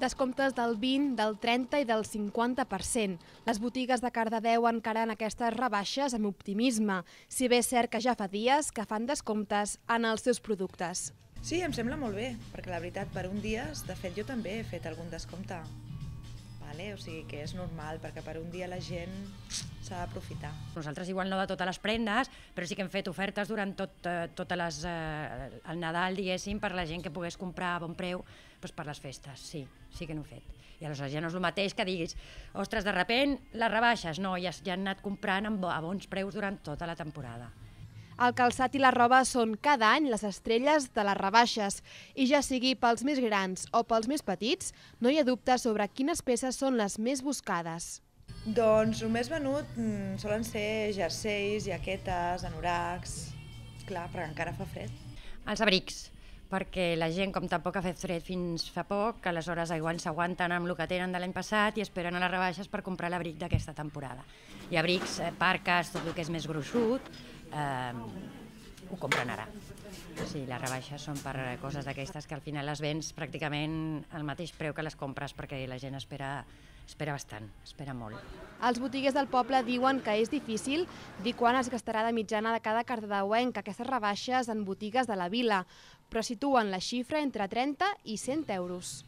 Descomptes del 20, del 30 i del 50%. Les botigues de Cardedeu encaren aquestes rebaixes amb optimisme, si bé és cert que ja fa dies que fan descomptes en els seus productes. Sí, em sembla molt bé, perquè la veritat, per un dia, de fet, jo també he fet algun descompte. Vale? O sigui que és normal, perquè per un dia la gent s'ha d'aprofitar. Nosaltres igual no de totes les prendes, però sí que hem fet ofertes durant tot, eh, totes les, eh, el Nadal, diguéssim, per la gent que pogués comprar a bon preu doncs per les festes, sí, sí que n'ho fet. I aleshores ja no és el mateix que diguis, ostres, de repent les rebaixes, no, ja, ja han anat comprant a bons preus durant tota la temporada. El calçat i la roba són cada any les estrelles de les rebaixes i ja sigui pels més grans o pels més petits, no hi ha dubte sobre quines peces són les més buscades. Doncs el més venut mm, solen ser jerseis, jaquetes, anoracs... Clar, perquè encara fa fred. Els abrics, perquè la gent, com tampoc ha fet fred fins fa poc, aleshores igual s'aguanten amb el que tenen de l'any passat i esperen a les rebaixes per comprar l'abric d'aquesta temporada. I abrics, eh, parques, tot el que és més gruixut, eh, ho compren ara. Sí, les rebaixes són per coses d'aquestes que al final les vens pràcticament al mateix preu que les compres perquè la gent espera, espera bastant, espera molt. Els botiguers del poble diuen que és difícil dir quan es gastarà de mitjana de cada cardedeuenc aquestes rebaixes en botigues de la vila, però situen la xifra entre 30 i 100 euros.